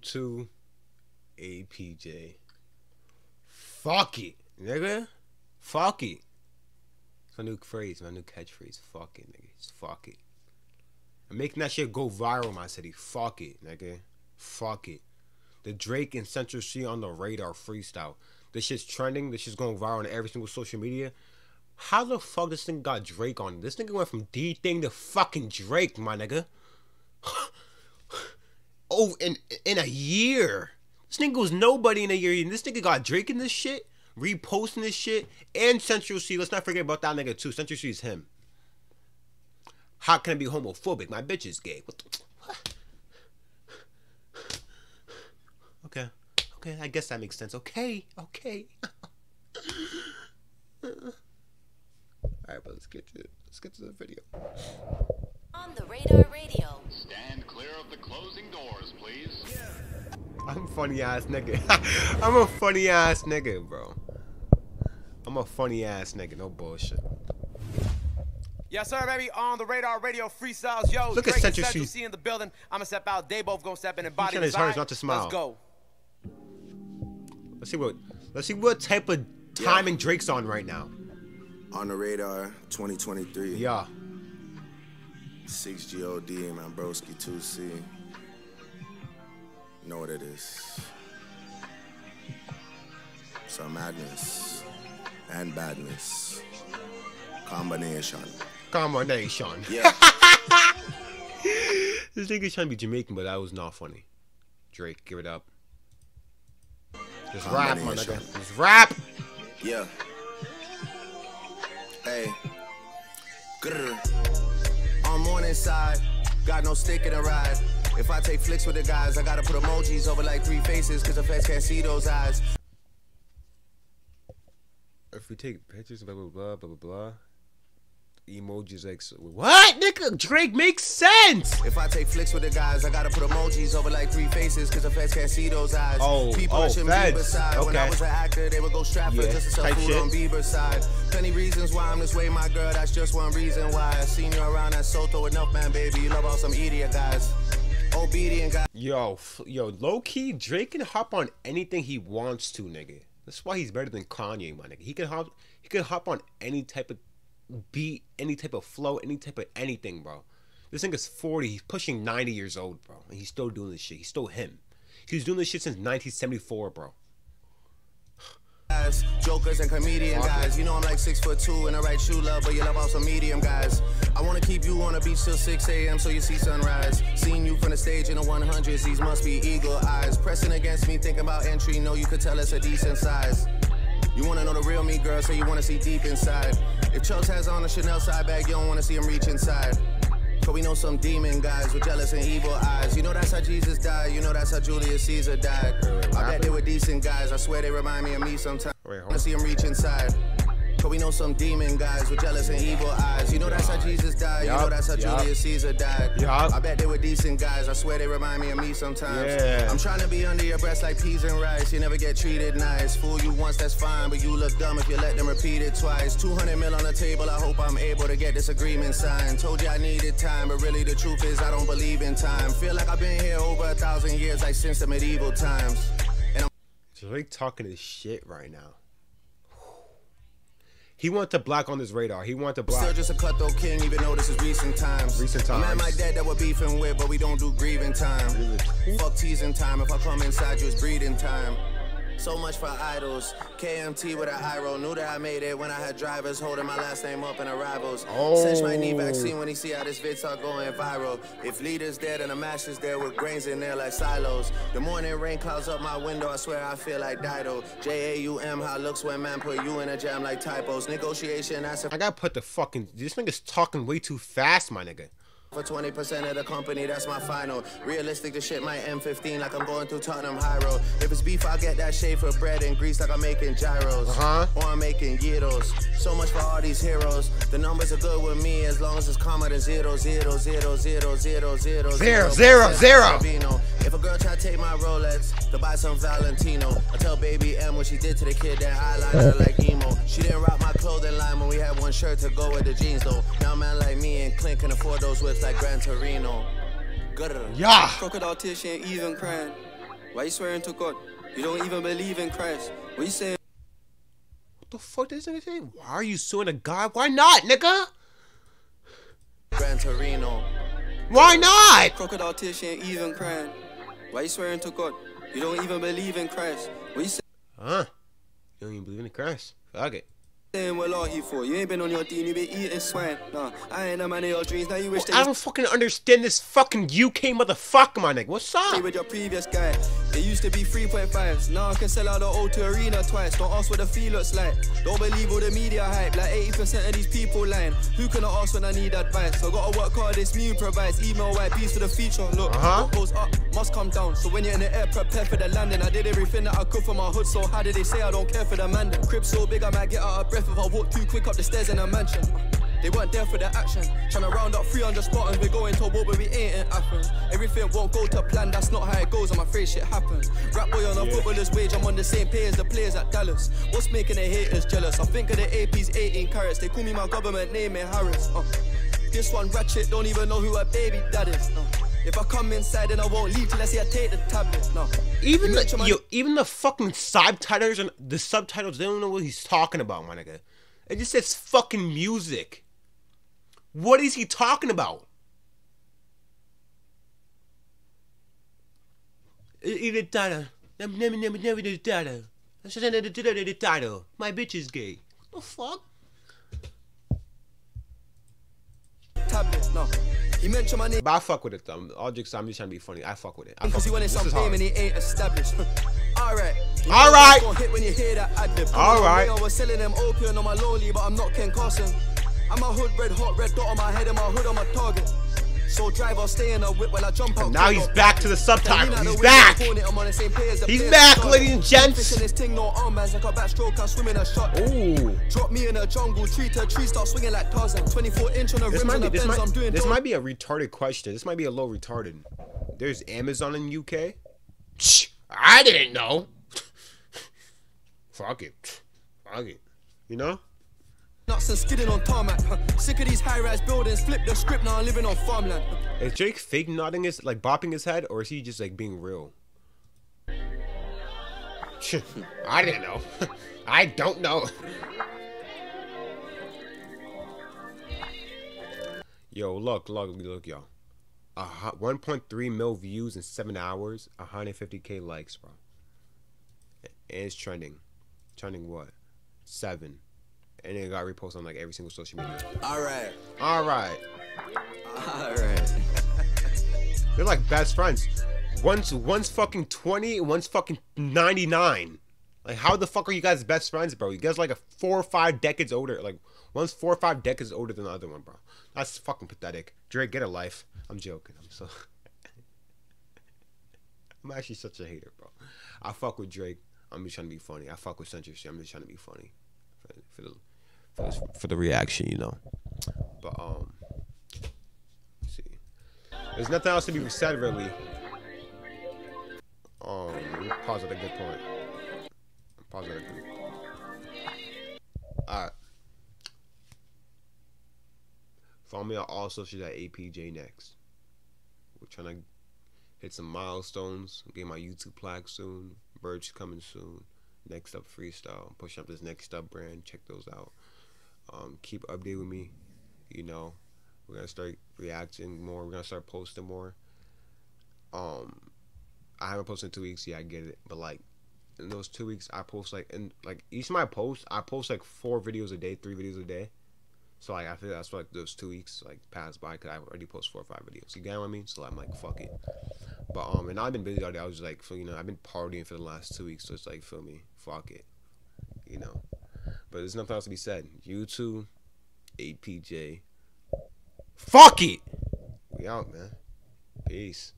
two APJ. Fuck it, nigga. Fuck it. It's my new phrase, my new catchphrase. Fuck it, nigga. Just fuck it. I'm making that shit go viral in my city. Fuck it, nigga. Fuck it. The Drake and Central Cee on the radar freestyle. This shit's trending. This shit's going viral on every single social media. How the fuck this thing got Drake on? This nigga went from D thing to fucking Drake, my nigga. oh, in in a year. This nigga was nobody in a year. This nigga got Drake in this shit, reposting this shit, and Central Cee. Let's not forget about that nigga too. Central Cee is him. How can I be homophobic? My bitch is gay. What the? Okay. Okay, I guess that makes sense. Okay, okay. Alright, but let's get to let's get to the video. On the Radar Radio. Stand clear of the closing doors, please. I'm a funny ass nigga. I'm a funny ass nigga, bro. I'm a funny ass nigga, no bullshit. Yes, sir, baby. On the radar, radio freestyles. Yo, Look at Drake and Central Central Cee. C in the building. I'ma step out. They both gonna step in and body trying his design. hardest not to smile. Let's go. Let's see what let's see what type of timing Drake's on right now. On the radar, 2023. Yeah. 6 God, man, broski 2C. Know what it is. Some madness and badness. Combination. Combination. Yeah. This nigga's trying to be Jamaican, but that was not funny. Drake, give it up. Just rap, my nigga. Just rap. yeah. Hey. Grr. On morning side, got no stick in the ride. If I take flicks with the guys, I gotta put emojis over like three faces, cause the feds can't see those eyes. If we take pictures, blah blah blah blah blah blah. Emojis like so- what? Nigga, Drake makes sense. If I take flicks with the guys, I gotta put emojis over like three faces, cause the feds can't see those eyes. Oh, People oh, shouldn't feds. be beside. When I Okay. was an actor, they would go Stratford Yeah, just to sell type food shit. on Bieber's side. Plenty reasons why I'm this way, my girl, that's just one reason why. I seen you around at Soto enough, man, baby. You love all some idiot guys. Obedient guys. Yo, yo, low key, Drake can hop on anything he wants to, nigga. That's why he's better than Kanye, my nigga. He can hop, he can hop on any type of beat, any type of flow, any type of anything, bro. This nigga's 40, he's pushing 90 years old, bro, and he's still doing this shit. He's still him. He was doing this shit since 1974, bro. guys, jokers and comedian guys. You know I'm like six foot two and I write shoe love, but you love all some medium guys. I wanna keep you on the beach till 6 a.m. so you see sunrise. Seeing you from the stage in the 100s, these must be eagle eyes. Pressing against me, thinking about entry, know you could tell it's a decent size. You wanna know the real me, girl, so you wanna see deep inside. If Chubbs has on a Chanel side bag, you don't wanna see him reach inside. Cause we know some demon guys with jealous and evil eyes. You know that's how Jesus died, you know that's how Julius Caesar died. I bet they were decent guys, I swear they remind me of me sometimes. Wait, hold wanna see him reach inside. Cause we know some demon guys with jealous and evil eyes. You know that's how Jesus died, you know that's how yup. Julius Caesar died. Yup. I bet they were decent guys, I swear they remind me of me sometimes. Yeah. I'm trying to be under your breast like peas and rice. You never get treated nice. Fool you once, that's fine, but you look dumb if you let them repeat it twice. 200 mil on the table, I hope I'm able to get this agreement signed. Told you I needed time, but really the truth is I don't believe in time. Feel like I've been here over a thousand years, like since the medieval times. And I'm talking his shit right now. He wanted to black on his radar. He wanted to Still black. just a king, even though this is recent times. Recent I'm at my dad that we're beefing with, but we don't do grieving time. Fuck teasing time. If I come inside you, it's breeding time. So much for idols. KMT with an eye roll. Knew that I made it when I had drivers holding my last name up in arrivals. Oh. Cinch my knee oh. vaccine when he see how this vid start going viral. If leaders dead and the masters there with grains in there like silos. The morning rain clouds up my window. I swear I feel like Dido. J A U M. How it looks when man put you in a jam like typos. Negotiation. That's a I gotta put the fucking. This nigga's talking way too fast, my nigga. For 20% of the company, that's my final. Realistic, the shit might M15 like I'm going through Tottenham High Road. If it's beef, I'll get that shade for bread and grease like I'm making gyros. Uh-huh. Or I'm making gyros. So much for all these heroes. The numbers are good with me as long as it's comma to zero, zero, zero, zero, zero, zero, Zero, zero, zero. Vino. If take my Rolex to buy some Valentino, I tell baby M what she did to the kid that eyeliner her like emo. She didn't rock my clothing line when we had one shirt to go with the jeans though. Now a man like me and Clint can afford those whips like Gran Torino. Good. Yeah. Crocodile tissue ain't even crying. Why you swearing to God? You don't even believe in Christ. What you saying? What the fuck did this nigga say? Why are you suing a god? Why not, nigga? Gran Torino. Why not? Crocodile tears, she ain't even crying. Why you swearing to God? You don't even believe in Christ. What you say? Huh? You don't even believe in Christ. Fuck it. saying what are you for? You ain't been on your dean, you been eating swine. Nah, I ain't a man of your dreams. Now you wish that I don't fucking understand this fucking UK motherfucker, my nigga. What's up? with your previous guy. They used to be 3.5s. Now I can sell out the O2 arena twice. Don't ask what the fee looks like. Don't believe all the media hype. Like 80% of these people lying. Who can I ask when I need advice? I gotta work hard, this new provides. Email white piece for the feature. Look, Uh-huh. what goes up must come down. So when you're in the air, prepare for the landing. I did everything that I could for my hood. So how did they say I don't care for the man? Crib so big, I might get out of breath if I walk too quick up the stairs in a mansion. They weren't there for the action. Tryna round up 300 Spartans, we going to war, but we ain't in Athens. Everything won't go to plan, that's not how it goes. I'm afraid shit happens. Rap boy on a footballer's wage, I'm on the same pay as the players at Dallas. What's making the haters jealous? I think of the AP's 18 carats. They call me my government name in Harris. Uh. This one ratchet, don't even know who her baby dad is. Uh. If I come inside, then I won't leave till I see I take the tablet. No. Even You the my- yo, even the fucking subtitles and the subtitles, they don't know what he's talking about, my nigga. It just says fucking music. What is he talking about? My bitch is gay. What the fuck? Tablet, no. He mentioned my name. But I fuck with it though. All jokes, I'm just trying to be funny. I fuck with it. I fuck he wanted it. This some fame and he ain't established. Alright. You All know right. it's gonna hit when you hear that ad-lib. All right. I was selling them opium on my lonely, but I'm not Ken Carson. I'm a hood red hot, red dot on my head and my hood on my target. So driver, stay in a whip while I jump out. now he's back to the subtitles. He's back. I'm on it, I'm on the same page as the He's back, ladies and gents. This thing, no armbands, like a backstroke, I swim in a shot. Ooh. Drop me in a jungle, tree to tree, start swinging like Tarzan. 24 inch on the This might be this might I'm doing this might be a retarded question. This might be a low retarded. There's Amazon in UK. Shh, I didn't know. Fuck it. Fuck it. You know? Nuts and skidding on tarmac. Sick of these high-rise buildings, flip the script, now I'm living on farmland. Is Drake fake nodding his like bopping his head, or is he just like being real? I didn't know. I don't know. Yo, look, look, look, yo. Uh, 1.3 mil views in seven hours, 150k likes, bro. And it's trending. Trending what? Seven. And it got reposted on like every single social media. Alright, All right. alright. They're like best friends. One's one's fucking twenty, one's fucking ninety nine. Like how the fuck are you guys best friends, bro? You guys like a four or five decades older. Like one's four or five decades older than the other one, bro. That's fucking pathetic. Drake, get a life. I'm joking. I'm so. I'm actually such a hater, bro. I fuck with Drake. I'm just trying to be funny. I fuck with censorship. I'm just trying to be funny for, for the for, for the reaction, you know. But um, see. There's nothing else to be said, really. Um, pause at a good point. Pause at a good. Alright. Follow me on all socials at APJ next. We're trying to hit some milestones. Get my YouTube plaque soon. Birds coming soon. Next up freestyle. Push up this next up brand. Check those out. Um, keep updated with me. You know, we're gonna start reacting more. We're gonna start posting more. Um, I haven't posted in two weeks. Yeah, I get it. But like in those two weeks, I post like in like each of my posts, I post like four videos a day, three videos a day. So like I feel that's like those two weeks like passed by because I already post four or five videos. You get what I mean? So I'm like fuck it. But um, and I've been busy all day. I was like, feel you know, I've been partying for the last two weeks, so it's like, feel me, fuck it, you know. But there's nothing else to be said. YouTube, APJ, fuck it. We out, man. Peace.